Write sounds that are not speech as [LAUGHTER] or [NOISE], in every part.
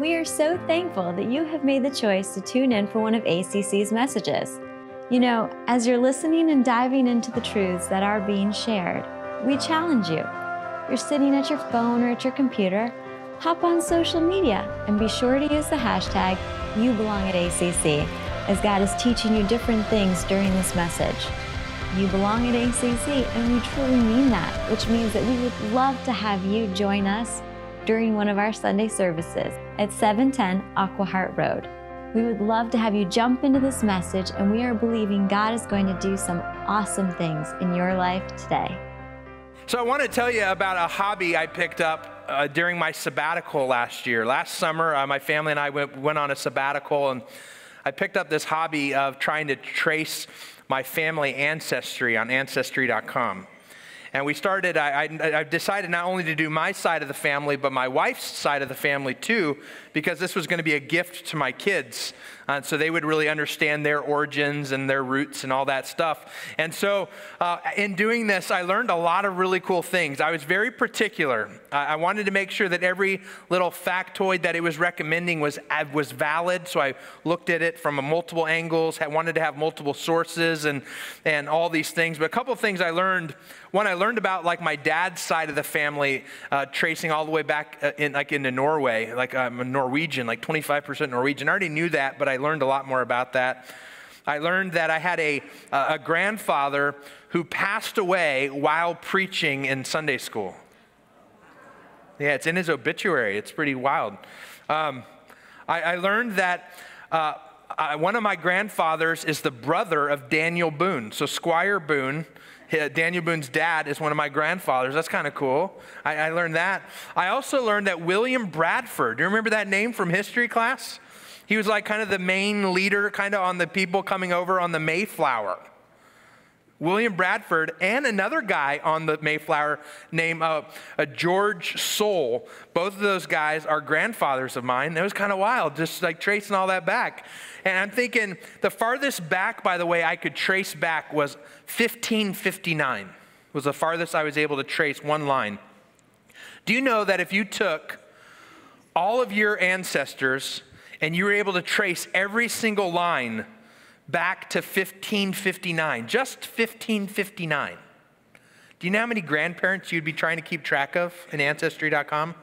We are so thankful that you have made the choice to tune in for one of ACC's messages. You know, as you're listening and diving into the truths that are being shared, we challenge you. You're sitting at your phone or at your computer, hop on social media and be sure to use the hashtag you belong at ACC as God is teaching you different things during this message. You belong at ACC, and we truly mean that, which means that we would love to have you join us during one of our Sunday services at 710 Aquahart Road. We would love to have you jump into this message, and we are believing God is going to do some awesome things in your life today. So, I want to tell you about a hobby I picked up uh, during my sabbatical last year. Last summer, uh, my family and I went, went on a sabbatical, and I picked up this hobby of trying to trace my family ancestry on Ancestry.com. And we started, I, I, I, decided not only to do my side of the family, but my wife's side of the family too, because this was going to be a gift to my kids. Uh, so they would really understand their origins and their roots and all that stuff. And so uh, in doing this, I learned a lot of really cool things. I was very particular. I wanted to make sure that every little factoid that it was recommending was, was valid. So I looked at it from multiple angles, I wanted to have multiple sources and, and all these things. But a couple of things I learned. One, I learned about like my dad's side of the family, uh, tracing all the way back uh, in, like into Norway, like a Norwegian, like 25% Norwegian. I already knew that, but I learned a lot more about that. I learned that I had a, a grandfather who passed away while preaching in Sunday school. Yeah, it's in his obituary. It's pretty wild. Um, I, I, learned that uh, I, one of my grandfathers is the brother of Daniel Boone. So, Squire Boone, Uh, Daniel Boone's dad, is one of my grandfathers. That's kind of cool. I, I learned that. I also learned that William Bradford, do you remember that name from history class? He was like kind of the main leader, kind of on the people coming over on the Mayflower. William Bradford and another guy on the Mayflower named uh, uh, George Soule. Both of those guys are grandfathers of mine. It was kind of wild, just like tracing all that back. And I'm thinking the farthest back, by the way, I could trace back was 1559. Was the farthest I was able to trace one line. Do you know that if you took all of your ancestors and you were able to trace every single line back to 1559, just 1559. Do you know how many grandparents you'd be trying to keep track of in Ancestry.com?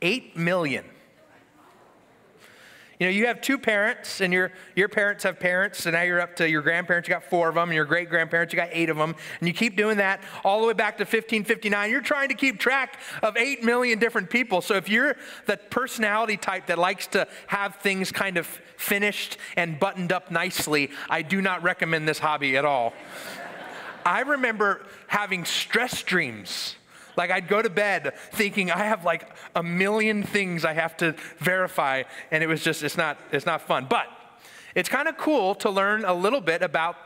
Eight million. You know, you have two parents, and your, your parents have parents, and now you're up to your grandparents, you got four of them, and your great grandparents, you got eight of them, and you keep doing that all the way back to 1559. You're trying to keep track of eight million different people. So if you're the personality type that likes to have things kind of finished and buttoned up nicely, I do not recommend this hobby at all. I remember having stress dreams like I'd go to bed thinking I have like a million things I have to verify, and it was just, it's not, it's not fun. But it's kind of cool to learn a little bit about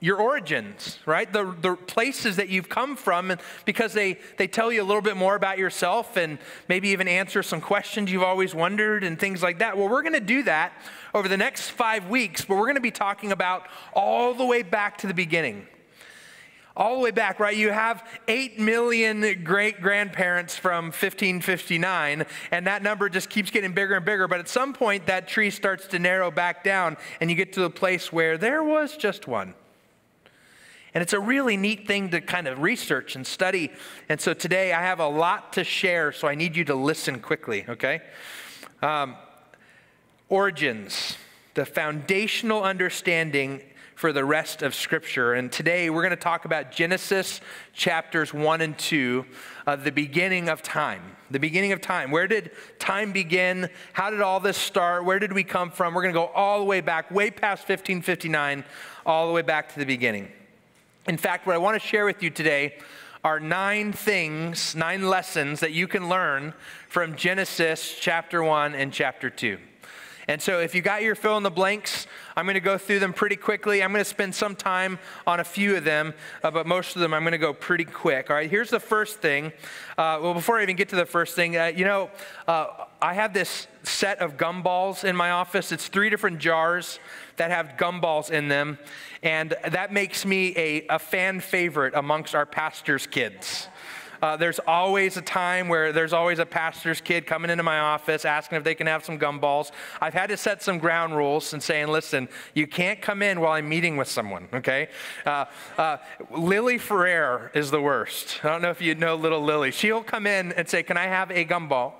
your origins, right? The, the places that you've come from, and because they, they tell you a little bit more about yourself and maybe even answer some questions you've always wondered and things like that. Well, we're going to do that over the next five weeks, but we're going to be talking about all the way back to the beginning all the way back, right? You have 8 million great grandparents from 1559, and that number just keeps getting bigger and bigger. But at some point, that tree starts to narrow back down, and you get to the place where there was just one. And it's a really neat thing to kind of research and study. And so today I have a lot to share, so I need you to listen quickly, okay? Um, origins, the foundational understanding for the rest of Scripture. And today we're going to talk about Genesis chapters 1 and 2, uh, the beginning of time. The beginning of time. Where did time begin? How did all this start? Where did we come from? We're going to go all the way back, way past 1559, all the way back to the beginning. In fact, what I want to share with you today are nine things, nine lessons that you can learn from Genesis chapter 1 and chapter 2. And so, if you got your fill in the blanks, I'm going to go through them pretty quickly. I'm going to spend some time on a few of them, uh, but most of them I'm going to go pretty quick. All right, here's the first thing. Uh, well, before I even get to the first thing, uh, you know, uh, I have this set of gumballs in my office. It's three different jars that have gumballs in them, and that makes me a, a fan favorite amongst our pastor's kids. Uh, there's always a time where there's always a pastor's kid coming into my office asking if they can have some gumballs. I've had to set some ground rules and saying, listen, you can't come in while I'm meeting with someone, okay? Uh, uh, Lily Ferrer is the worst. I don't know if you know little Lily. She'll come in and say, can I have a gumball?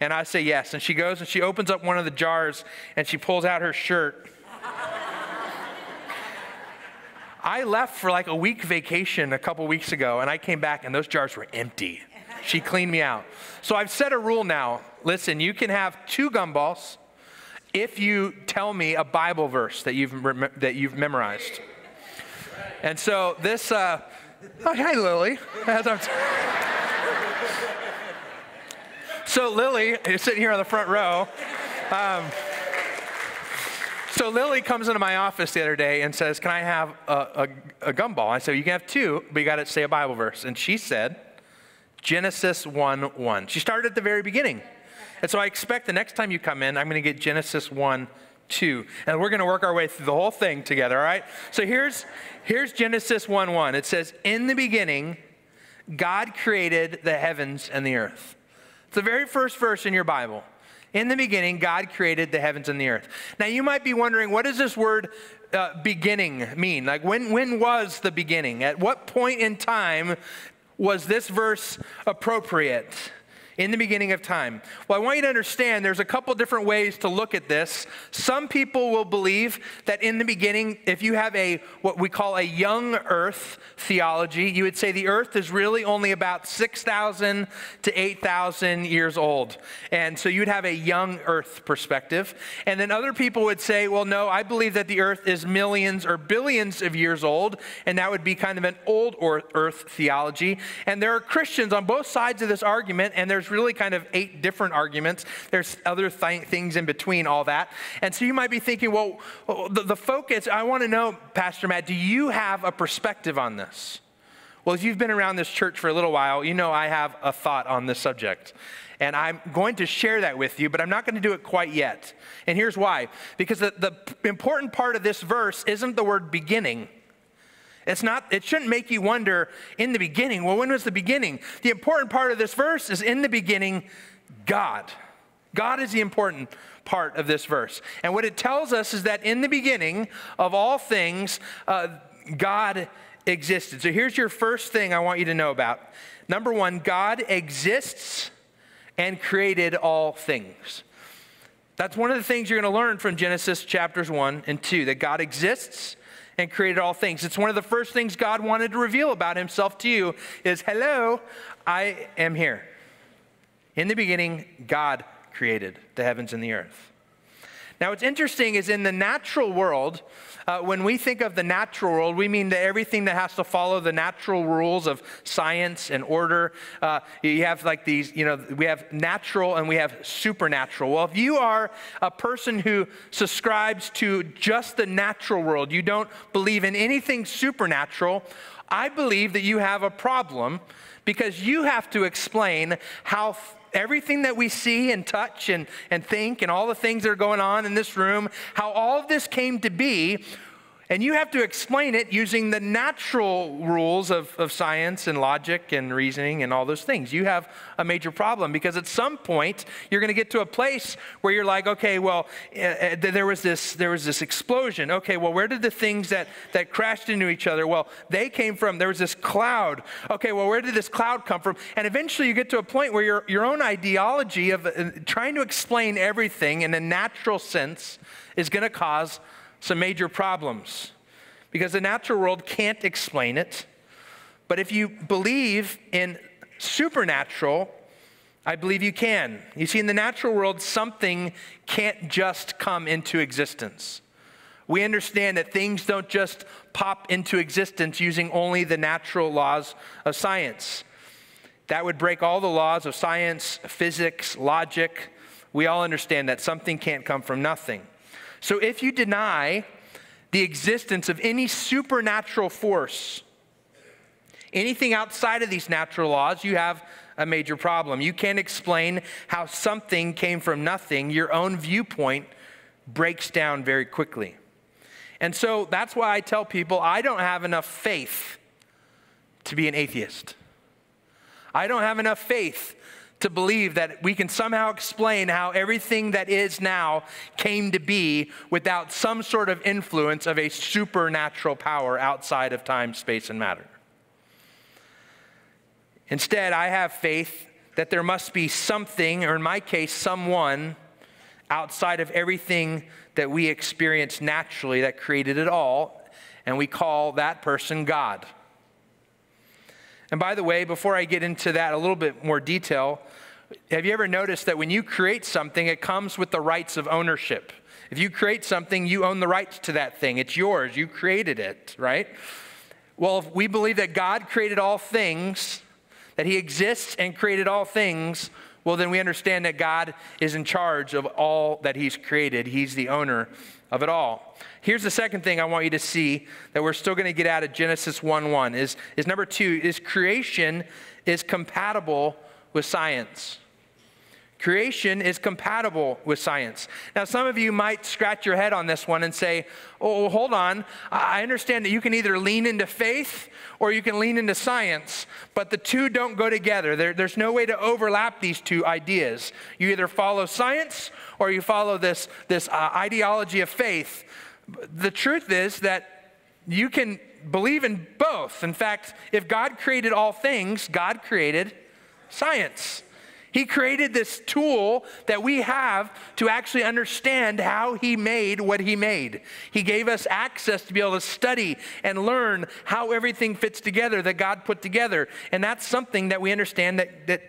And I say yes. And she goes and she opens up one of the jars and she pulls out her shirt I left for like a week vacation a couple weeks ago, and I came back, and those jars were empty. She cleaned me out. So I've set a rule now. Listen, you can have two gumballs if you tell me a Bible verse that you've, that you've memorized. And so this, uh, oh, hi, Lily. [LAUGHS] so Lily is sitting here on the front row. Um, so Lily comes into my office the other day and says, Can I have a, a, a gumball? I said, You can have two, but you got to say a Bible verse. And she said, Genesis 1 1. She started at the very beginning. And so I expect the next time you come in, I'm going to get Genesis 1 2. And we're going to work our way through the whole thing together, all right? So here's, here's Genesis 1 1. It says, In the beginning, God created the heavens and the earth. It's the very first verse in your Bible. In the beginning, God created the heavens and the earth. Now, you might be wondering, what does this word uh, beginning mean? Like, when, when was the beginning? At what point in time was this verse appropriate? In the beginning of time. Well, I want you to understand there's a couple different ways to look at this. Some people will believe that in the beginning, if you have a what we call a young earth theology, you would say the earth is really only about 6,000 to 8,000 years old. And so you'd have a young earth perspective. And then other people would say, well, no, I believe that the earth is millions or billions of years old, and that would be kind of an old earth theology. And there are Christians on both sides of this argument, and there's there's really kind of eight different arguments. There's other th- things in between all that. And so you might be thinking, well, the, the focus, I want to know, Pastor Matt, do you have a perspective on this? Well, if you've been around this church for a little while, you know I have a thought on this subject. And I'm going to share that with you, but I'm not going to do it quite yet. And here's why because the, the important part of this verse isn't the word beginning. It's not, it shouldn't make you wonder in the beginning. Well, when was the beginning? The important part of this verse is in the beginning, God. God is the important part of this verse. And what it tells us is that in the beginning of all things, uh, God existed. So here's your first thing I want you to know about. Number one, God exists and created all things. That's one of the things you're going to learn from Genesis chapters 1 and 2 that God exists and created all things. It's one of the first things God wanted to reveal about himself to you is, "Hello, I am here." In the beginning, God created the heavens and the earth. Now, what's interesting is in the natural world, uh, when we think of the natural world, we mean that everything that has to follow the natural rules of science and order. Uh, you have like these, you know, we have natural and we have supernatural. Well, if you are a person who subscribes to just the natural world, you don't believe in anything supernatural, I believe that you have a problem because you have to explain how everything that we see and touch and, and think and all the things that are going on in this room, how all of this came to be and you have to explain it using the natural rules of, of science and logic and reasoning and all those things. You have a major problem because at some point you're going to get to a place where you're like, okay, well, uh, there was this there was this explosion. Okay, well, where did the things that that crashed into each other? Well, they came from there was this cloud. Okay, well, where did this cloud come from? And eventually you get to a point where your your own ideology of uh, trying to explain everything in a natural sense is going to cause some major problems because the natural world can't explain it. But if you believe in supernatural, I believe you can. You see, in the natural world, something can't just come into existence. We understand that things don't just pop into existence using only the natural laws of science. That would break all the laws of science, physics, logic. We all understand that something can't come from nothing. So if you deny the existence of any supernatural force, anything outside of these natural laws, you have a major problem. You can't explain how something came from nothing. Your own viewpoint breaks down very quickly. And so that's why I tell people I don't have enough faith to be an atheist. I don't have enough faith to believe that we can somehow explain how everything that is now came to be without some sort of influence of a supernatural power outside of time, space, and matter. Instead, I have faith that there must be something, or in my case, someone outside of everything that we experience naturally that created it all, and we call that person God. And by the way, before I get into that a little bit more detail, have you ever noticed that when you create something, it comes with the rights of ownership? If you create something, you own the rights to that thing. It's yours. You created it, right? Well, if we believe that God created all things, that He exists and created all things, well, then we understand that God is in charge of all that He's created. He's the owner of it all. Here's the second thing I want you to see that we're still going to get out of Genesis 1 1 is, is number two, is creation is compatible with science. Creation is compatible with science. Now, some of you might scratch your head on this one and say, oh, hold on. I understand that you can either lean into faith or you can lean into science, but the two don't go together. There, there's no way to overlap these two ideas. You either follow science or you follow this, this uh, ideology of faith. The truth is that you can believe in both. In fact, if God created all things, God created science. He created this tool that we have to actually understand how He made what He made. He gave us access to be able to study and learn how everything fits together that God put together. And that's something that we understand that, that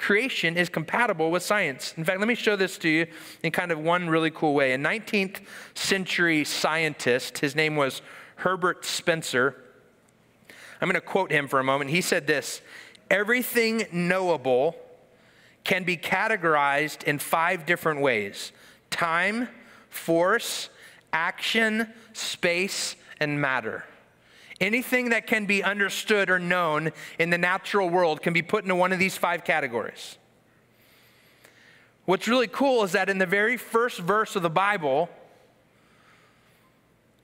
creation is compatible with science. In fact, let me show this to you in kind of one really cool way. A 19th century scientist, his name was Herbert Spencer. I'm going to quote him for a moment. He said this Everything knowable can be categorized in five different ways time, force, action, space, and matter. Anything that can be understood or known in the natural world can be put into one of these five categories. What's really cool is that in the very first verse of the Bible,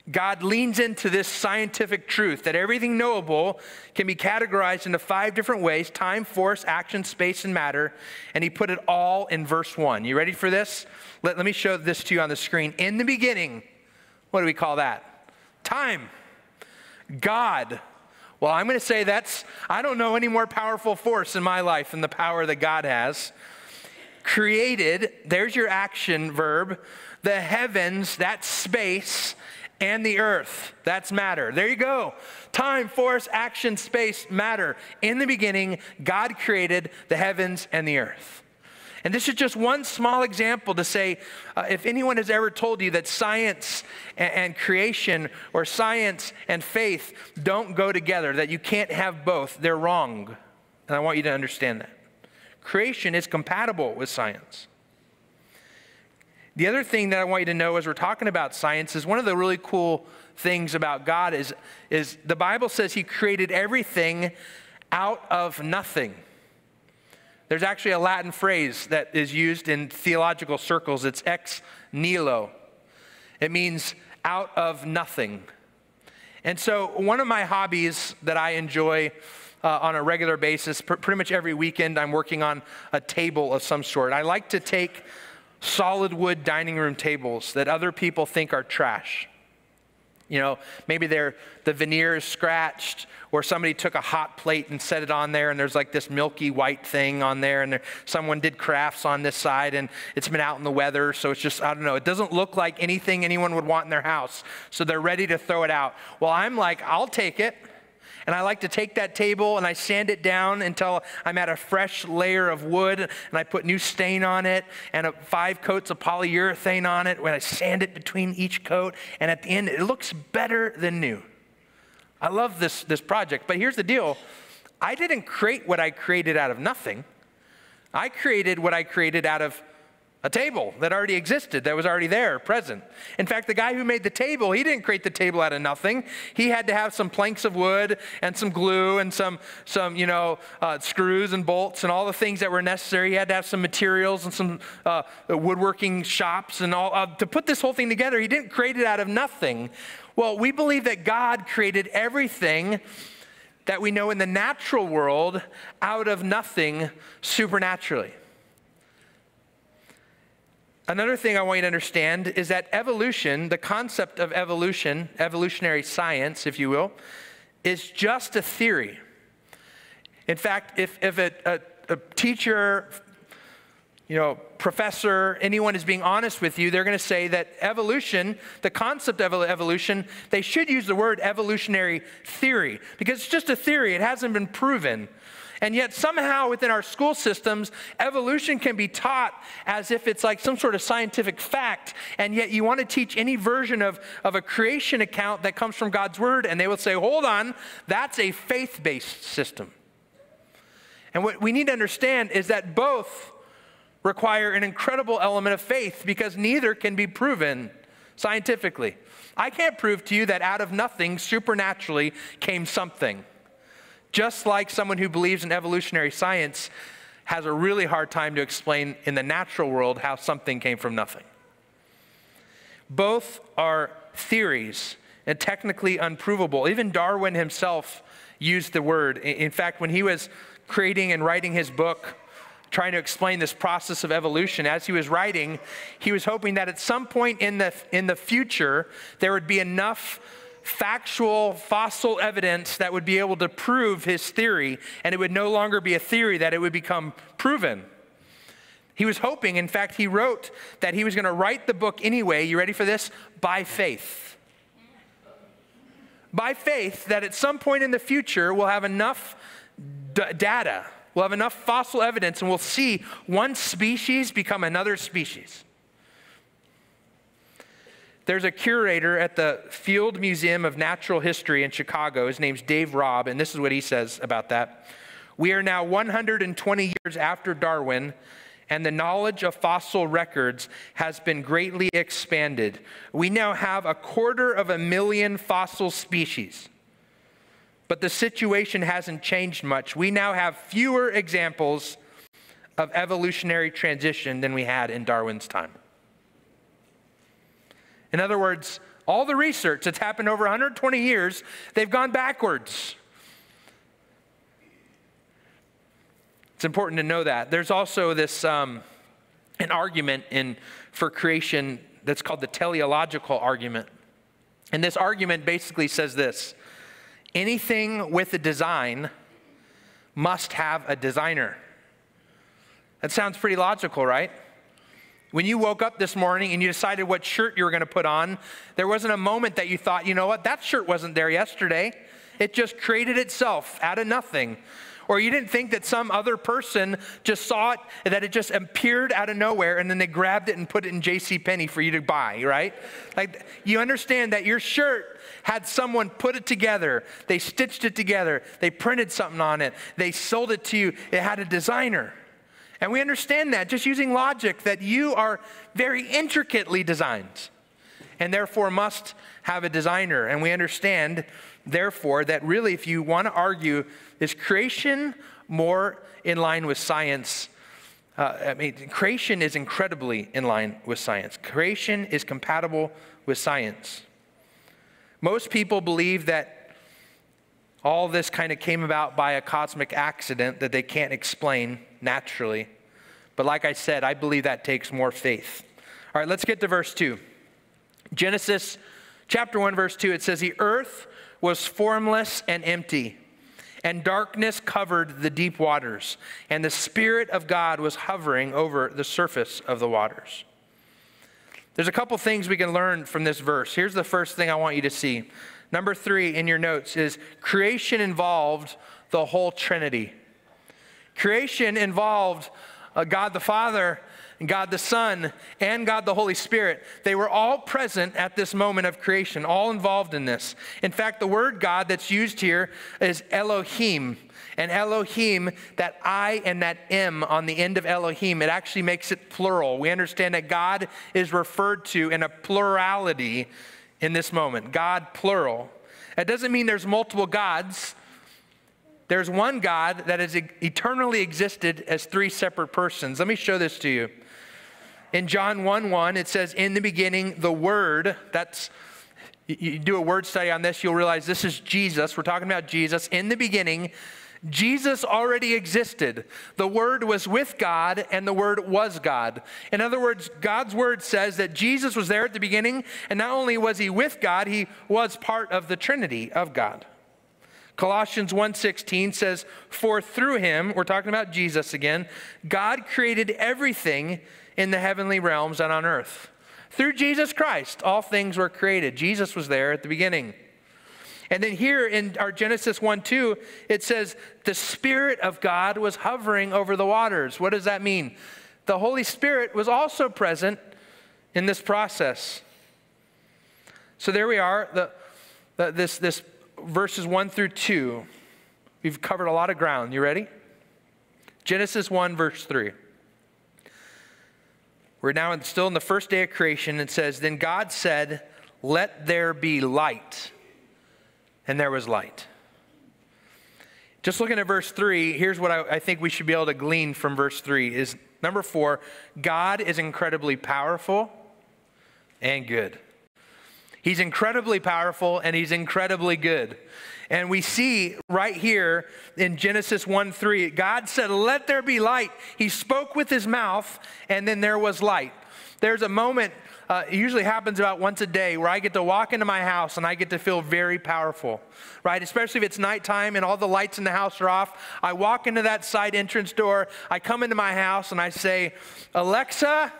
God leans into this scientific truth that everything knowable can be categorized into five different ways time, force, action, space, and matter. And he put it all in verse one. You ready for this? Let, let me show this to you on the screen. In the beginning, what do we call that? Time. God. Well, I'm going to say that's, I don't know any more powerful force in my life than the power that God has. Created, there's your action verb, the heavens, that space and the earth. That's matter. There you go. Time, force, action, space, matter. In the beginning, God created the heavens and the earth. And this is just one small example to say uh, if anyone has ever told you that science and, and creation or science and faith don't go together, that you can't have both, they're wrong. And I want you to understand that. Creation is compatible with science. The other thing that I want you to know as we're talking about science is one of the really cool things about God is, is the Bible says He created everything out of nothing. There's actually a Latin phrase that is used in theological circles. It's ex nihilo. It means out of nothing. And so, one of my hobbies that I enjoy uh, on a regular basis, pr- pretty much every weekend, I'm working on a table of some sort. I like to take solid wood dining room tables that other people think are trash. You know, maybe they're, the veneer is scratched, or somebody took a hot plate and set it on there, and there's like this milky white thing on there, and there, someone did crafts on this side, and it's been out in the weather, so it's just, I don't know, it doesn't look like anything anyone would want in their house. So they're ready to throw it out. Well, I'm like, I'll take it. And I like to take that table and I sand it down until I'm at a fresh layer of wood and I put new stain on it and five coats of polyurethane on it when I sand it between each coat. And at the end, it looks better than new. I love this, this project. But here's the deal I didn't create what I created out of nothing, I created what I created out of a table that already existed, that was already there, present. In fact, the guy who made the table, he didn't create the table out of nothing. He had to have some planks of wood and some glue and some, some you know, uh, screws and bolts and all the things that were necessary. He had to have some materials and some uh, woodworking shops and all. Uh, to put this whole thing together, he didn't create it out of nothing. Well, we believe that God created everything that we know in the natural world out of nothing supernaturally. Another thing I want you to understand is that evolution, the concept of evolution, evolutionary science, if you will, is just a theory. In fact, if, if a, a, a teacher, you know, professor, anyone is being honest with you, they're going to say that evolution, the concept of evolution, they should use the word evolutionary theory because it's just a theory. It hasn't been proven. And yet, somehow within our school systems, evolution can be taught as if it's like some sort of scientific fact. And yet, you want to teach any version of, of a creation account that comes from God's word, and they will say, hold on, that's a faith based system. And what we need to understand is that both require an incredible element of faith because neither can be proven scientifically. I can't prove to you that out of nothing, supernaturally, came something. Just like someone who believes in evolutionary science has a really hard time to explain in the natural world how something came from nothing. Both are theories and technically unprovable. Even Darwin himself used the word. In fact, when he was creating and writing his book, trying to explain this process of evolution, as he was writing, he was hoping that at some point in the, in the future, there would be enough factual fossil evidence that would be able to prove his theory, and it would no longer be a theory, that it would become proven. He was hoping, in fact, he wrote that he was going to write the book anyway. You ready for this? By faith. By faith, that at some point in the future, we'll have enough data, we'll have enough fossil evidence, and we'll see one species become another species. There's a curator at the Field Museum of Natural History in Chicago. His name's Dave Raup, and this is what he says about that. We are now 120 years after Darwin, and the knowledge of fossil records has been greatly expanded. We now have a quarter of a million fossil species. But the situation hasn't changed much. We now have fewer examples of evolutionary transition than we had in Darwin's time. In other words, all the research that's happened over 120 years, they've gone backwards. It's important to know that. There's also this um, an argument in for creation that's called the teleological argument. And this argument basically says this anything with a design must have a designer. That sounds pretty logical, right? When you woke up this morning and you decided what shirt you were going to put on, there wasn't a moment that you thought, you know what, that shirt wasn't there yesterday. It just created itself out of nothing. Or you didn't think that some other person just saw it, that it just appeared out of nowhere and then they grabbed it and put it in J.C. Penney for you to buy, right? Like you understand that your shirt had someone put it together. They stitched it together. They printed something on it. They sold it to you. It had a designer. And we understand that just using logic that you are very intricately designed and therefore must have a designer. And we understand, therefore, that really, if you want to argue, is creation more in line with science? Uh, I mean, creation is incredibly in line with science. Creation is compatible with science. Most people believe that all this kind of came about by a cosmic accident that they can't explain naturally. But like I said, I believe that takes more faith. All right, let's get to verse 2. Genesis chapter 1, verse 2, it says, The earth was formless and empty, and darkness covered the deep waters, and the Spirit of God was hovering over the surface of the waters. There's a couple things we can learn from this verse. Here's the first thing I want you to see. Number three in your notes is creation involved the whole Trinity. Creation involved uh, God the Father, God the Son, and God the Holy Spirit. They were all present at this moment of creation, all involved in this. In fact, the word God that's used here is Elohim. And Elohim, that I and that M on the end of Elohim, it actually makes it plural. We understand that God is referred to in a plurality in this moment. God, plural. That doesn't mean there's multiple gods. There's one God that has eternally existed as three separate persons. Let me show this to you. In John 1 1, it says, In the beginning, the Word, that's you, you do a word study on this, you'll realize this is Jesus. We're talking about Jesus. In the beginning, Jesus already existed. The Word was with God, and the Word was God. In other words, God's Word says that Jesus was there at the beginning, and not only was he with God, he was part of the Trinity of God. Colossians 1:16 says, "For through him, we're talking about Jesus again, God created everything in the heavenly realms and on earth." Through Jesus Christ, all things were created. Jesus was there at the beginning. And then here in our Genesis 1 2, it says, the Spirit of God was hovering over the waters. What does that mean? The Holy Spirit was also present in this process. So there we are, the, the, this, this verses 1 through 2. We've covered a lot of ground. You ready? Genesis 1, verse 3. We're now still in the first day of creation. It says, Then God said, Let there be light. And there was light. Just looking at verse 3, here's what I, I think we should be able to glean from verse 3 is number four, God is incredibly powerful and good. He's incredibly powerful and he's incredibly good. And we see right here in Genesis 1 3, God said, Let there be light. He spoke with his mouth, and then there was light. There's a moment, uh, it usually happens about once a day, where I get to walk into my house and I get to feel very powerful, right? Especially if it's nighttime and all the lights in the house are off. I walk into that side entrance door, I come into my house and I say, Alexa,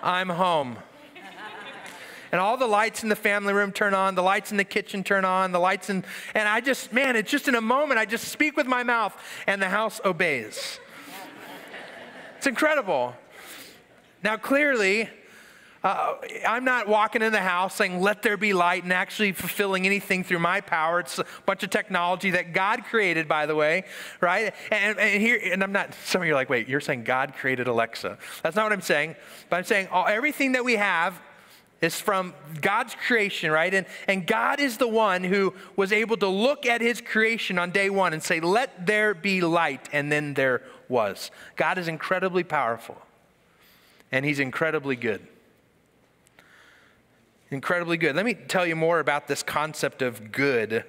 I'm home and all the lights in the family room turn on, the lights in the kitchen turn on, the lights in, and I just, man, it's just in a moment, I just speak with my mouth and the house obeys. It's incredible. Now, clearly, uh, I'm not walking in the house saying, let there be light, and actually fulfilling anything through my power. It's a bunch of technology that God created, by the way, right? And, and here, and I'm not, some of you are like, wait, you're saying God created Alexa. That's not what I'm saying. But I'm saying all, everything that we have is from God's creation, right? And, and God is the one who was able to look at his creation on day one and say, Let there be light. And then there was. God is incredibly powerful, and he's incredibly good. Incredibly good. Let me tell you more about this concept of good.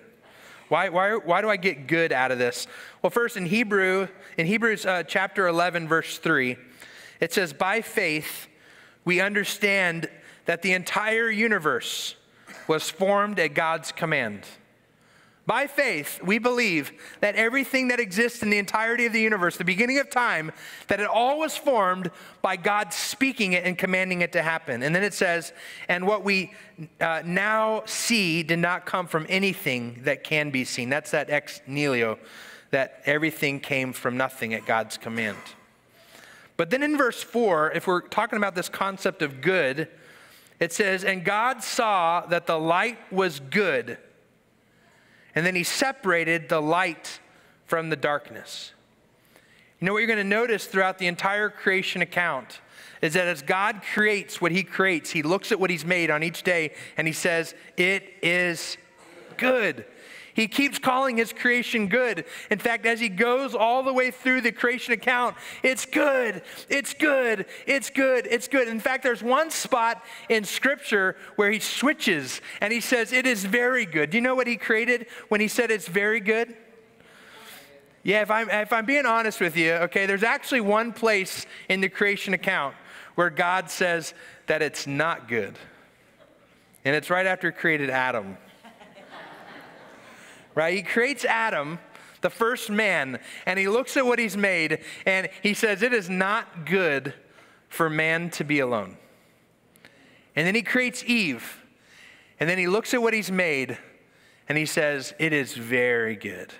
Why, why, why do I get good out of this? Well, first, in Hebrew, in Hebrews uh, chapter 11, verse 3, it says, By faith, we understand that the entire universe was formed at God's command. By faith, we believe that everything that exists in the entirety of the universe, the beginning of time, that it all was formed by God speaking it and commanding it to happen. And then it says, and what we uh, now see did not come from anything that can be seen. That's that ex nihilo, that everything came from nothing at God's command. But then in verse 4, if we're talking about this concept of good, it says, And God saw that the light was good. And then he separated the light from the darkness. You know what you're going to notice throughout the entire creation account is that as God creates what he creates, he looks at what he's made on each day and he says, It is good. He keeps calling his creation good. In fact, as he goes all the way through the creation account, it's good, it's good, it's good, it's good. In fact, there's one spot in Scripture where he switches and he says, It is very good. Do you know what he created when he said it's very good? Yeah, if I'm, if I'm being honest with you, okay, there's actually one place in the creation account where God says that it's not good. And it's right after he created Adam right? He creates Adam, the first man, and he looks at what he's made and he says, It is not good for man to be alone. And then he creates Eve, and then he looks at what he's made and he says, It is very good.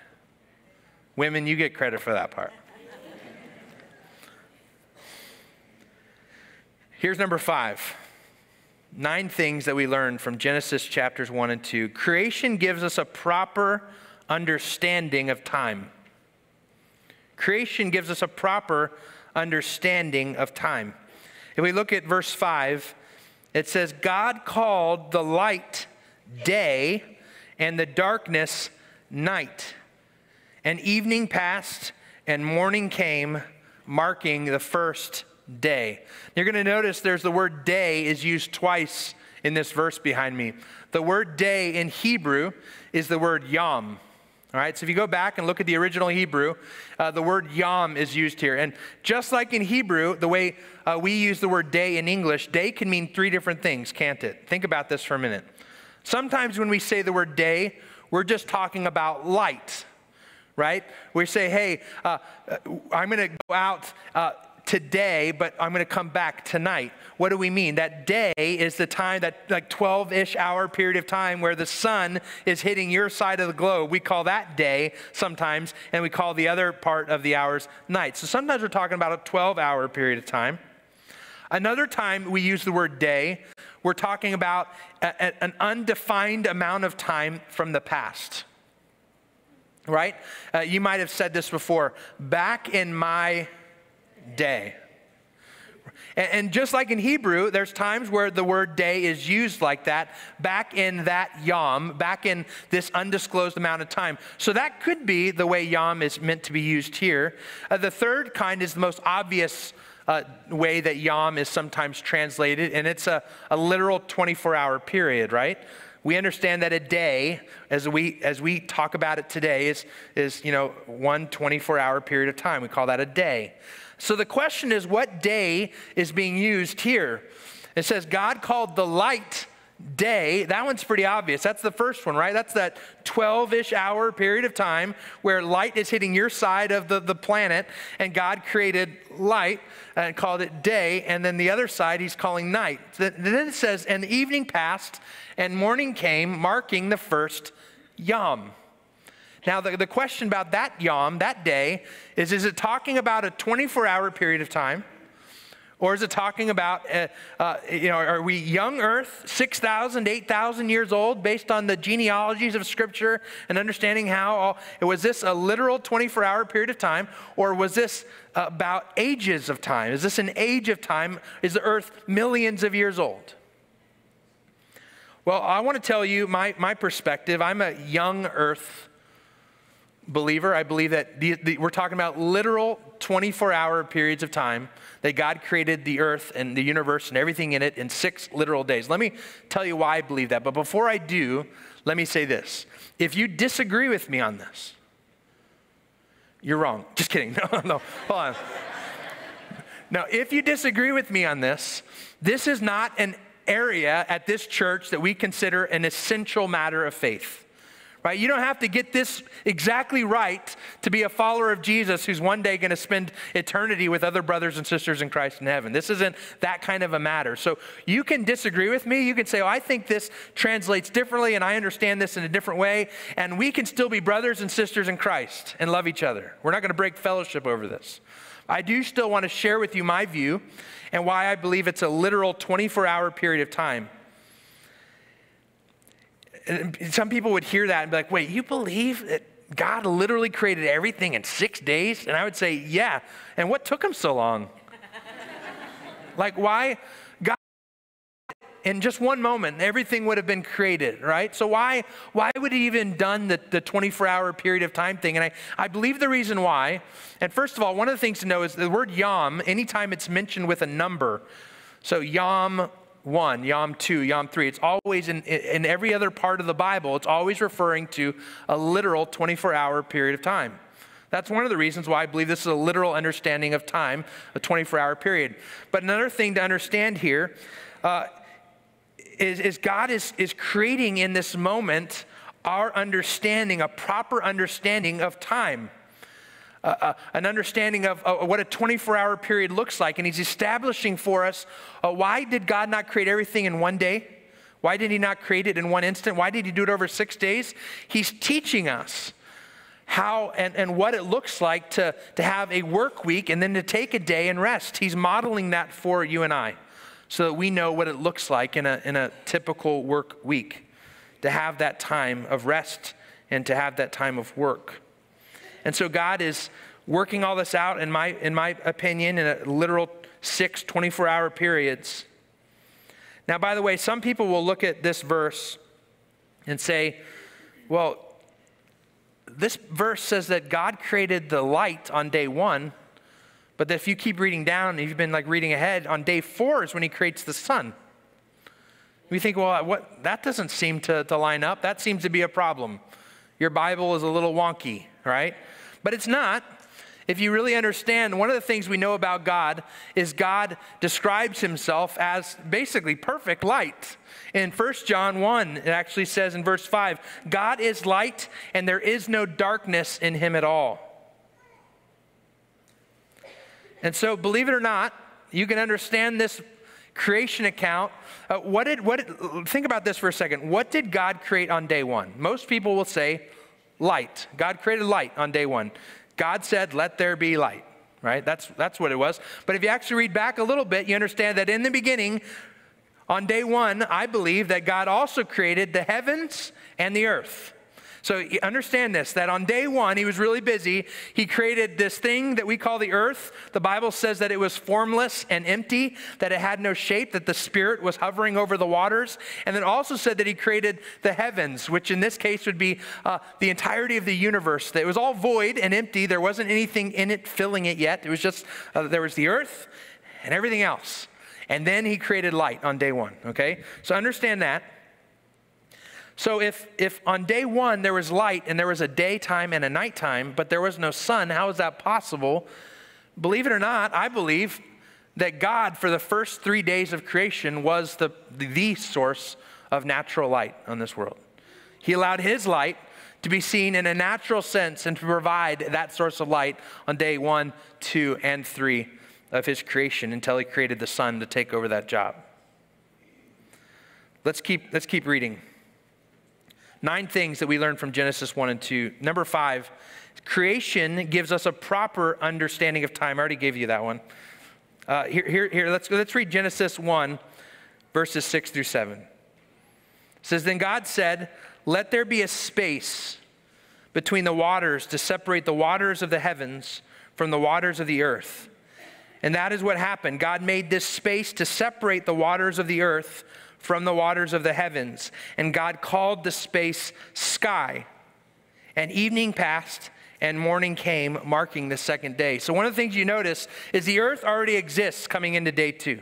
Women, you get credit for that part. Here's number five nine things that we learn from Genesis chapters 1 and 2. Creation gives us a proper understanding of time. Creation gives us a proper understanding of time. If we look at verse 5, it says, God called the light day and the darkness night. And evening passed and morning came, marking the first day. You're going to notice there's the word day is used twice in this verse behind me. The word day in Hebrew is the word yom. All right, so if you go back and look at the original Hebrew, uh, the word yom is used here. And just like in Hebrew, the way uh, we use the word day in English, day can mean three different things, can't it? Think about this for a minute. Sometimes when we say the word day, we're just talking about light, right? We say, hey, uh, uh I'm going to go out uh, today, but I'm going to come back tonight. What do we mean? That day is the time, that like 12 ish hour period of time where the sun is hitting your side of the globe. We call that day sometimes, and we call the other part of the hours night. So sometimes we're talking about a 12 hour period of time. Another time we use the word day, we're talking about a, a, an undefined amount of time from the past. Right? Uh, you might have said this before. Back in my day. And, just like in Hebrew, there's times where the word day is used like that, back in that yom, back in this undisclosed amount of time. So that could be the way yom is meant to be used here. Uh, the third kind is the most obvious uh, way that yom is sometimes translated, and it's a, a literal 24 hour period, right? we understand that a day, as we, as we talk about it today, is, is you know, one 24 hour period of time. We call that a day. So the question is, what day is being used here? It says, God called the light day. That one's pretty obvious. That's the first one, right? That's that 12 ish hour period of time where light is hitting your side of the, the planet, and God created light and called it day. And then the other side, he's calling night. Then it says, and the evening passed, and morning came, marking the first Yom. Now, the, the question about that yom, that day, is is it talking about a 24 hour period of time? Or is it talking about, uh, uh, you know, are we young earth, 6,000, 8,000 years old, based on the genealogies of Scripture and understanding how, all, was this a literal 24 hour period of time? Or was this about ages of time? Is this an age of time? Is the earth millions of years old? Well, I want to tell you my, my perspective. I'm a young earth believer, I believe that the, the, we're talking about literal 24 hour periods of time that God created the earth and the universe and everything in it in six literal days. Let me tell you why I believe that. But before I do, let me say this. If you disagree with me on this, you're wrong. [LAUGHS] Just kidding. [LAUGHS] No, no, hold on. Now, if you disagree with me on this, this is not an area at this church that we consider an essential matter of faith right? You don't have to get this exactly right to be a follower of Jesus who's one day going to spend eternity with other brothers and sisters in Christ in heaven. This isn't that kind of a matter. So you can disagree with me. You can say, oh, I think this translates differently and I understand this in a different way. And we can still be brothers and sisters in Christ and love each other. We're not going to break fellowship over this. I do still want to share with you my view and why I believe it's a literal 24 hour period of time some people would hear that and be like, wait, you believe that God literally created everything in six days? And I would say, yeah. And what took him so long? [LAUGHS] like, why? God, in just one moment, everything would have been created, right? So why, why would he even done the, the 24 hour period of time thing? And I, I believe the reason why, and first of all, one of the things to know is the word yom, anytime it's mentioned with a number, so yom 1, Yom 2, Yom 3. It's always in, in every other part of the Bible, it's always referring to a literal 24 hour period of time. That's one of the reasons why I believe this is a literal understanding of time, a 24 hour period. But another thing to understand here uh, is, is God is, is creating in this moment our understanding, a proper understanding of time uh, an understanding of uh, what a 24 hour period looks like. And he's establishing for us uh, why did God not create everything in one day? Why did he not create it in one instant? Why did he do it over six days? He's teaching us how and, and what it looks like to, to have a work week and then to take a day and rest. He's modeling that for you and I so that we know what it looks like in a, in a typical work week to have that time of rest and to have that time of work. And so God is working all this out, in my, in my opinion, in a literal six 24 hour periods. Now, by the way, some people will look at this verse and say, well, this verse says that God created the light on day one, but that if you keep reading down, if you've been like reading ahead, on day four is when he creates the sun. We think, well, what, that doesn't seem to, to line up. That seems to be a problem. Your Bible is a little wonky, right? But it's not. If you really understand, one of the things we know about God is God describes himself as basically perfect light. In 1 John 1, it actually says in verse 5 God is light, and there is no darkness in him at all. And so, believe it or not, you can understand this creation account. Uh, what did, what did, think about this for a second. What did God create on day one? Most people will say light. God created light on day one. God said, Let there be light, right? That's, that's what it was. But if you actually read back a little bit, you understand that in the beginning, on day one, I believe that God also created the heavens and the earth. So understand this that on day one, he was really busy. He created this thing that we call the earth. The Bible says that it was formless and empty, that it had no shape, that the Spirit was hovering over the waters. And then also said that he created the heavens, which in this case would be uh, the entirety of the universe. That it was all void and empty. There wasn't anything in it filling it yet. It was just, uh, there was the earth and everything else. And then he created light on day one, okay? So understand that. So if, if on day one there was light and there was a daytime and a nighttime, but there was no sun, how is that possible? Believe it or not, I believe that God, for the first three days of creation, was the, the source of natural light on this world. He allowed His light to be seen in a natural sense and to provide that source of light on day one, two, and three of His creation until He created the sun to take over that job. Let's keep, let's keep reading. Nine things that we learned from Genesis 1 and 2. Number five, creation gives us a proper understanding of time. I already gave you that one. Uh, here, here, here let's, let's read Genesis 1, verses 6 through 7. It says, Then God said, Let there be a space between the waters to separate the waters of the heavens from the waters of the earth. And that is what happened. God made this space to separate the waters of the earth from the waters of the heavens. And God called the space sky. And evening passed and morning came, marking the second day. So, one of the things you notice is the earth already exists coming into day two.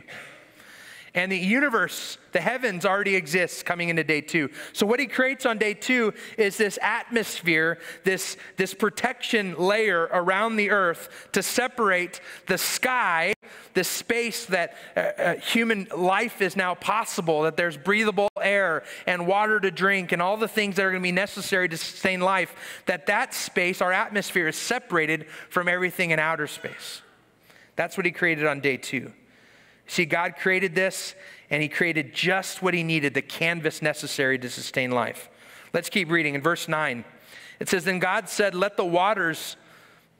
And the universe, the heavens already exists coming into day two. So, what he creates on day two is this atmosphere, this, this protection layer around the earth to separate the sky, the space that uh, uh, human life is now possible, that there's breathable air and water to drink and all the things that are going to be necessary to sustain life, that that space, our atmosphere, is separated from everything in outer space. That's what he created on day two. See, God created this, and He created just what He needed, the canvas necessary to sustain life. Let's keep reading. In verse 9, it says, Then God said, Let the waters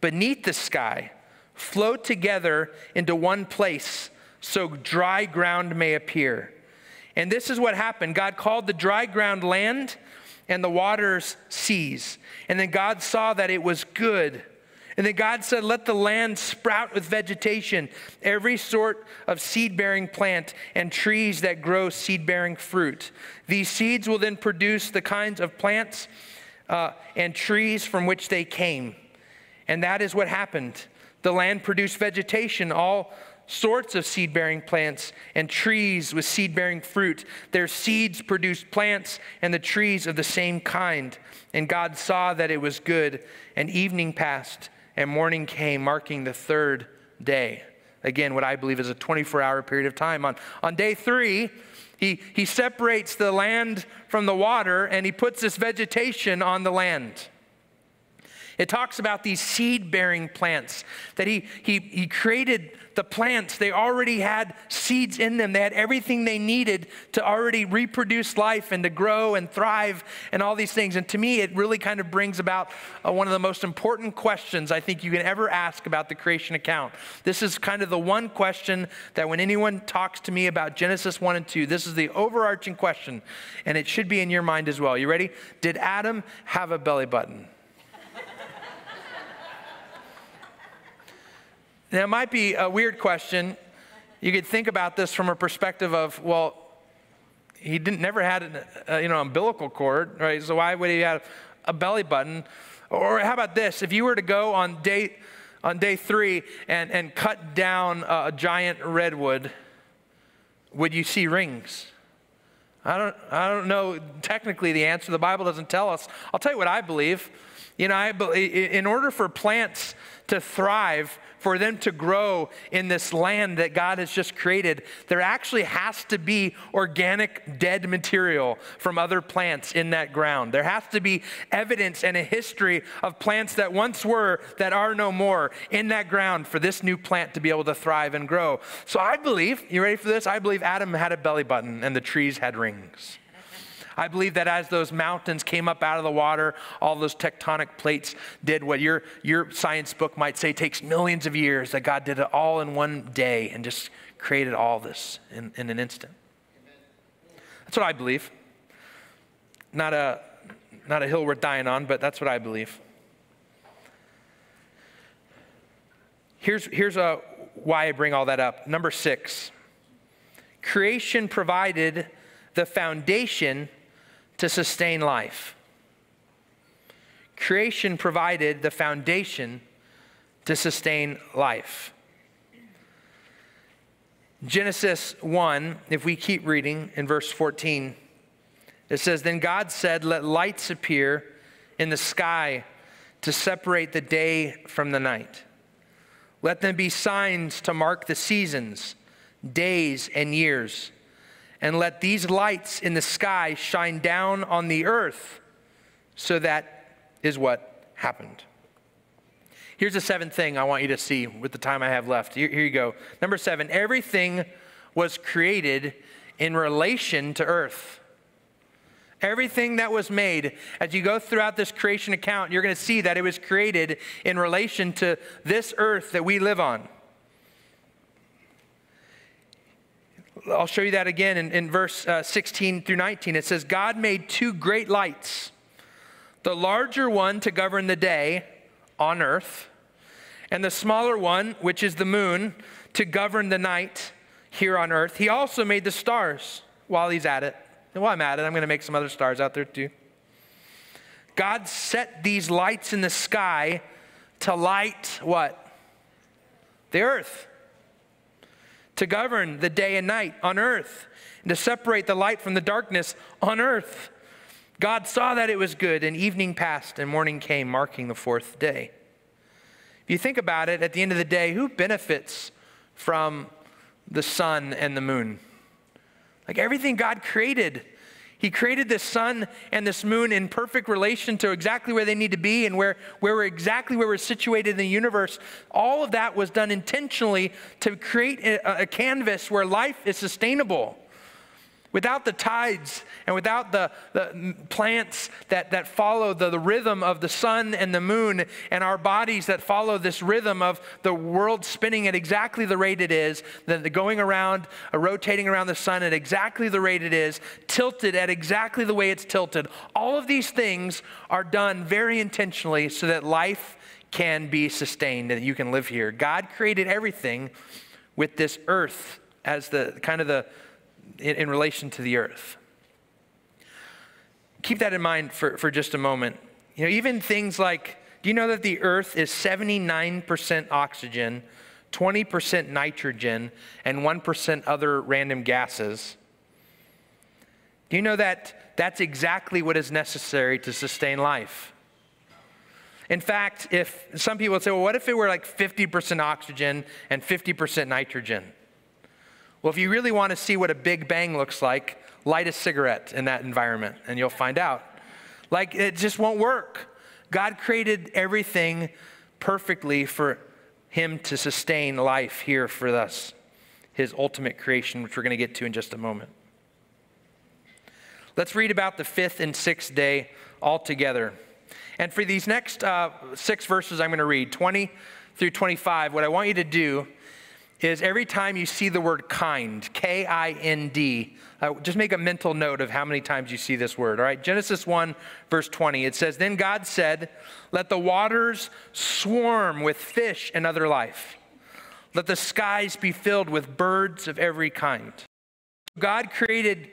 beneath the sky flow together into one place so dry ground may appear. And this is what happened God called the dry ground land and the waters seas. And then God saw that it was good. And then God said, Let the land sprout with vegetation, every sort of seed bearing plant, and trees that grow seed bearing fruit. These seeds will then produce the kinds of plants uh, and trees from which they came. And that is what happened. The land produced vegetation, all sorts of seed bearing plants, and trees with seed bearing fruit. Their seeds produced plants and the trees of the same kind. And God saw that it was good, and evening passed and morning came, marking the third day. Again, what I believe is a 24 hour period of time. On, on day three, he, he separates the land from the water and he puts this vegetation on the land. It talks about these seed bearing plants that he, he, he created the plants. They already had seeds in them, they had everything they needed to already reproduce life and to grow and thrive and all these things. And to me, it really kind of brings about uh, one of the most important questions I think you can ever ask about the creation account. This is kind of the one question that when anyone talks to me about Genesis 1 and 2, this is the overarching question, and it should be in your mind as well. You ready? Did Adam have a belly button? Now, it might be a weird question. You could think about this from a perspective of, well, he didn't never had an uh, you know umbilical cord, right? So why would he have a belly button? Or how about this? If you were to go on day on day three and, and cut down a giant redwood, would you see rings? I don't, I don't know technically the answer. The Bible doesn't tell us. I'll tell you what I believe. You know, I, in order for plants to thrive, for them to grow in this land that God has just created, there actually has to be organic dead material from other plants in that ground. There has to be evidence and a history of plants that once were, that are no more in that ground for this new plant to be able to thrive and grow. So I believe, you ready for this? I believe Adam had a belly button and the trees had rings. I believe that as those mountains came up out of the water, all those tectonic plates did what your, your science book might say takes millions of years, that God did it all in one day and just created all this in, in an instant. That's what I believe. Not a, not a hill worth dying on, but that's what I believe. Here's, here's a, why I bring all that up. Number six creation provided the foundation to sustain life. Creation provided the foundation to sustain life. Genesis 1, if we keep reading in verse 14, it says, Then God said, Let lights appear in the sky to separate the day from the night. Let them be signs to mark the seasons, days, and years and let these lights in the sky shine down on the earth. So that is what happened. Here's the seventh thing I want you to see with the time I have left. Here, here you go. Number seven everything was created in relation to earth. Everything that was made, as you go throughout this creation account, you're going to see that it was created in relation to this earth that we live on. I'll show you that again in, in verse uh, 16 through 19. It says, God made two great lights, the larger one to govern the day on earth, and the smaller one, which is the moon, to govern the night here on earth. He also made the stars while he's at it. And while I'm at it, I'm going to make some other stars out there too. God set these lights in the sky to light what? The earth to govern the day and night on earth, and to separate the light from the darkness on earth. God saw that it was good, and evening passed, and morning came, marking the fourth day. If you think about it, at the end of the day, who benefits from the sun and the moon? Like everything God created he created this sun and this moon in perfect relation to exactly where they need to be and where, where we're exactly where we're situated in the universe. All of that was done intentionally to create a, a canvas where life is sustainable. Without the tides and without the, the plants that, that follow the, the rhythm of the sun and the moon and our bodies that follow this rhythm of the world spinning at exactly the rate it is, the, the going around, uh, rotating around the sun at exactly the rate it is, tilted at exactly the way it's tilted. All of these things are done very intentionally so that life can be sustained and that you can live here. God created everything with this earth as the kind of the in, in relation to the earth. Keep that in mind for, for just a moment. You know, even things like do you know that the earth is 79% oxygen, 20% nitrogen, and 1% other random gases? Do you know that that's exactly what is necessary to sustain life? In fact, if some people say, well, what if it were like 50% oxygen and 50% nitrogen? Well, if you really want to see what a Big Bang looks like, light a cigarette in that environment and you'll find out. Like, it just won't work. God created everything perfectly for Him to sustain life here for us, His ultimate creation, which we're going to get to in just a moment. Let's read about the fifth and sixth day all together. And for these next uh, six verses I'm going to read, 20 through 25, what I want you to do is every time you see the word kind, K I N D, uh, just make a mental note of how many times you see this word. All right, Genesis 1, verse 20, it says, Then God said, Let the waters swarm with fish and other life. Let the skies be filled with birds of every kind. God created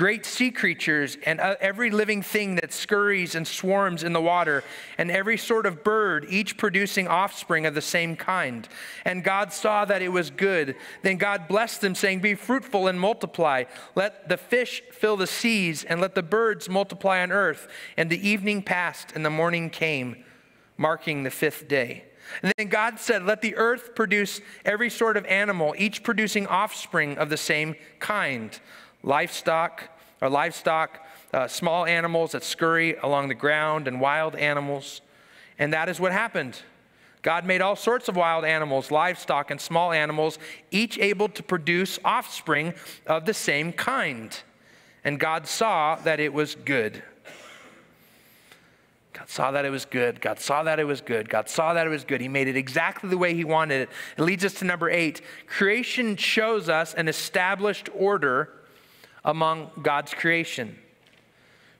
great sea creatures, and uh, every living thing that scurries and swarms in the water, and every sort of bird, each producing offspring of the same kind. And God saw that it was good. Then God blessed them, saying, Be fruitful and multiply. Let the fish fill the seas, and let the birds multiply on earth. And the evening passed, and the morning came, marking the fifth day. And then God said, Let the earth produce every sort of animal, each producing offspring of the same kind livestock, or livestock, uh, small animals that scurry along the ground, and wild animals. And that is what happened. God made all sorts of wild animals, livestock, and small animals, each able to produce offspring of the same kind. And God saw that it was good. God saw that it was good. God saw that it was good. God saw that it was good. He made it exactly the way He wanted it. It leads us to number eight. Creation shows us an established order among God's creation.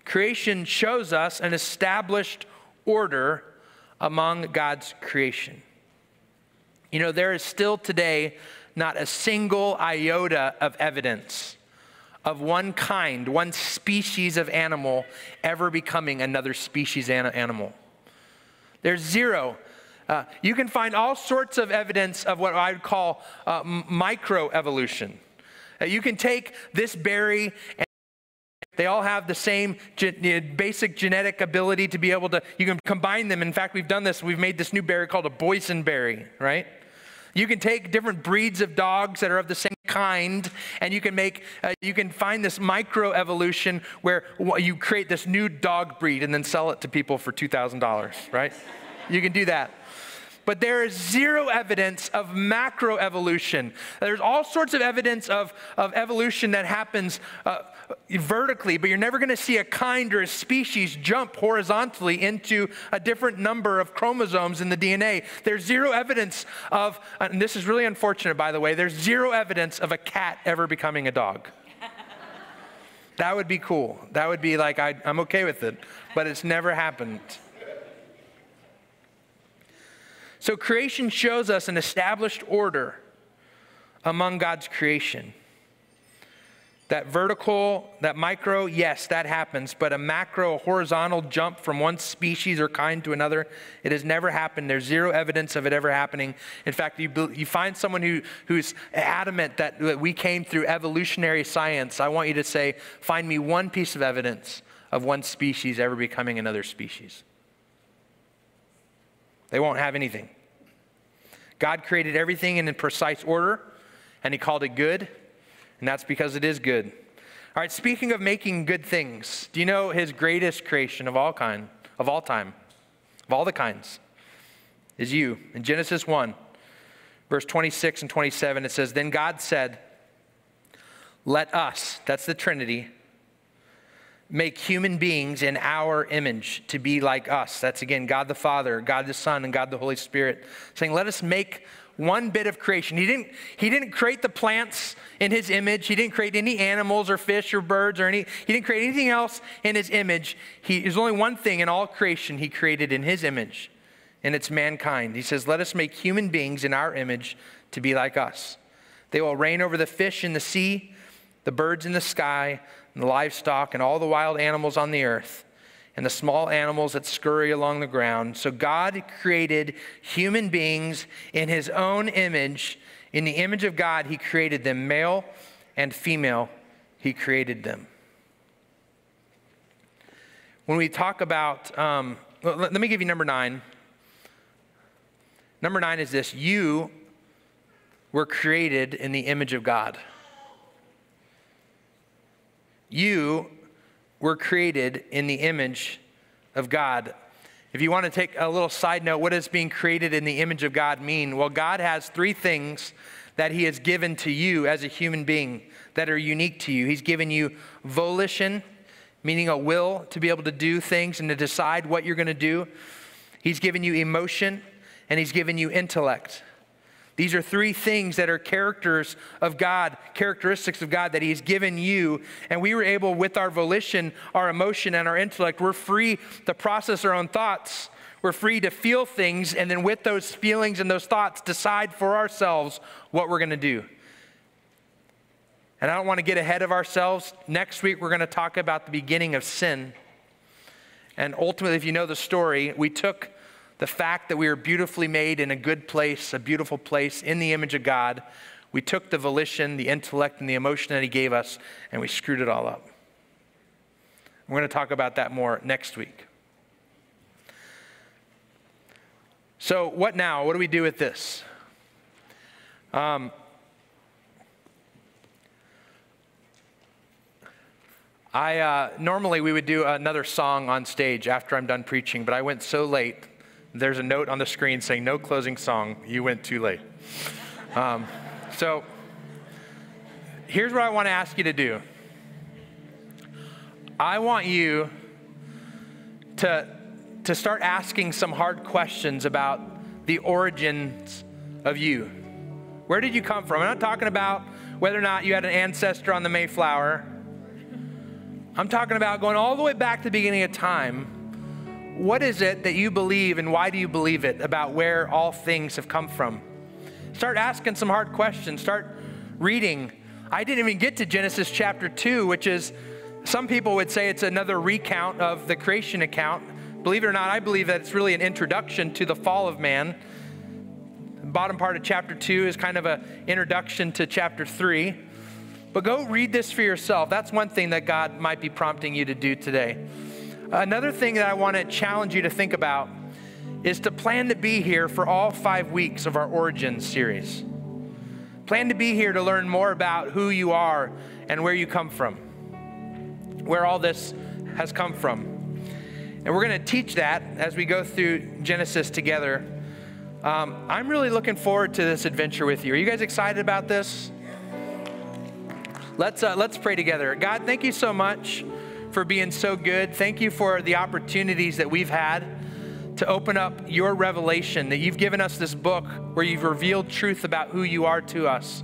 Creation shows us an established order among God's creation. You know, there is still today not a single iota of evidence of one kind, one species of animal ever becoming another species animal. There's zero. Uh, you can find all sorts of evidence of what I would call uh, microevolution. You can take this berry and they all have the same ge- basic genetic ability to be able to, you can combine them. In fact, we've done this. We've made this new berry called a boysenberry, right? You can take different breeds of dogs that are of the same kind, and you can make, uh, you can find this microevolution where you create this new dog breed and then sell it to people for $2,000, right? you can do that but there is zero evidence of macroevolution. There's all sorts of evidence of, of evolution that happens uh, vertically, but you're never going to see a kind or a species jump horizontally into a different number of chromosomes in the DNA. There's zero evidence of, and this is really unfortunate, by the way, there's zero evidence of a cat ever becoming a dog. [LAUGHS] that would be cool. That would be like, I, I'm okay with it, but it's never happened. So creation shows us an established order among God's creation. That vertical, that micro, yes, that happens, but a macro, a horizontal jump from one species or kind to another, it has never happened. There's zero evidence of it ever happening. In fact, you, you find someone who, who's adamant that, that we came through evolutionary science. I want you to say, find me one piece of evidence of one species ever becoming another species. They won't have anything. God created everything in a precise order, and He called it good, and that's because it is good. All right, speaking of making good things, do you know His greatest creation of all kind, of all time, of all the kinds, is you. In Genesis 1, verse 26 and 27, it says, Then God said, Let us, that's the Trinity, make human beings in our image to be like us. That's again God the Father, God the Son, and God the Holy Spirit saying, Let us make one bit of creation. He didn't, he didn't create the plants in his image. He didn't create any animals or fish or birds or any, he didn't create anything else in his image. He, there's only one thing in all creation he created in his image, and it's mankind. He says, Let us make human beings in our image to be like us. They will reign over the fish in the sea, the birds in the sky, and the livestock and all the wild animals on the earth and the small animals that scurry along the ground. So God created human beings in his own image. In the image of God, he created them, male and female, he created them. When we talk about, um, let me give you number nine. Number nine is this you were created in the image of God. You were created in the image of God. If you want to take a little side note, what does being created in the image of God mean? Well, God has three things that He has given to you as a human being that are unique to you. He's given you volition, meaning a will to be able to do things and to decide what you're going to do. He's given you emotion, and He's given you intellect. These are three things that are characters of God, characteristics of God that He's given you. And we were able, with our volition, our emotion, and our intellect, we're free to process our own thoughts. We're free to feel things, and then with those feelings and those thoughts, decide for ourselves what we're going to do. And I don't want to get ahead of ourselves. Next week, we're going to talk about the beginning of sin. And ultimately, if you know the story, we took the fact that we were beautifully made in a good place, a beautiful place in the image of God. We took the volition, the intellect, and the emotion that He gave us, and we screwed it all up. We're going to talk about that more next week. So, what now? What do we do with this? Um, I uh, normally we would do another song on stage after I'm done preaching, but I went so late. There's a note on the screen saying no closing song. You went too late. Um, so here's what I want to ask you to do. I want you to to start asking some hard questions about the origins of you. Where did you come from? I'm not talking about whether or not you had an ancestor on the Mayflower. I'm talking about going all the way back to the beginning of time. What is it that you believe and why do you believe it about where all things have come from? Start asking some hard questions. Start reading. I didn't even get to Genesis chapter 2, which is, some people would say it's another recount of the creation account. Believe it or not, I believe that it's really an introduction to the fall of man. The bottom part of chapter 2 is kind of an introduction to chapter 3. But go read this for yourself. That's one thing that God might be prompting you to do today. Another thing that I want to challenge you to think about is to plan to be here for all five weeks of our Origins series. Plan to be here to learn more about who you are and where you come from, where all this has come from. And we're going to teach that as we go through Genesis together. Um, I'm really looking forward to this adventure with you. Are you guys excited about this? Let's, uh, let's pray together. God, thank you so much for being so good. Thank you for the opportunities that we've had to open up your revelation, that you've given us this book where you've revealed truth about who you are to us.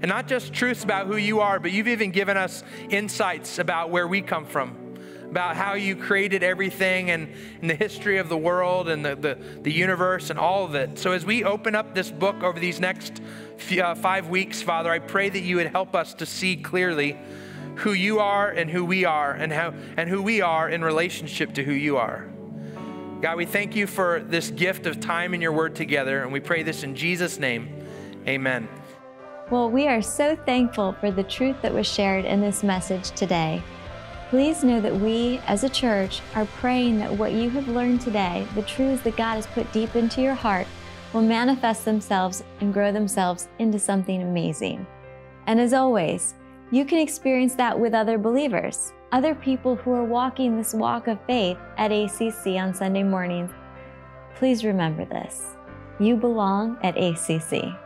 And not just truths about who you are, but you've even given us insights about where we come from, about how you created everything and, and the history of the world and the, the, the universe and all of it. So as we open up this book over these next uh, five weeks, Father, I pray that you would help us to see clearly who you are and who we are and how and who we are in relationship to who you are. God, we thank you for this gift of time in your word together, and we pray this in Jesus' name. Amen. Well, we are so thankful for the truth that was shared in this message today. Please know that we, as a church, are praying that what you have learned today, the truths that God has put deep into your heart, will manifest themselves and grow themselves into something amazing. And as always, you can experience that with other believers, other people who are walking this walk of faith at ACC on Sunday mornings. Please remember this you belong at ACC.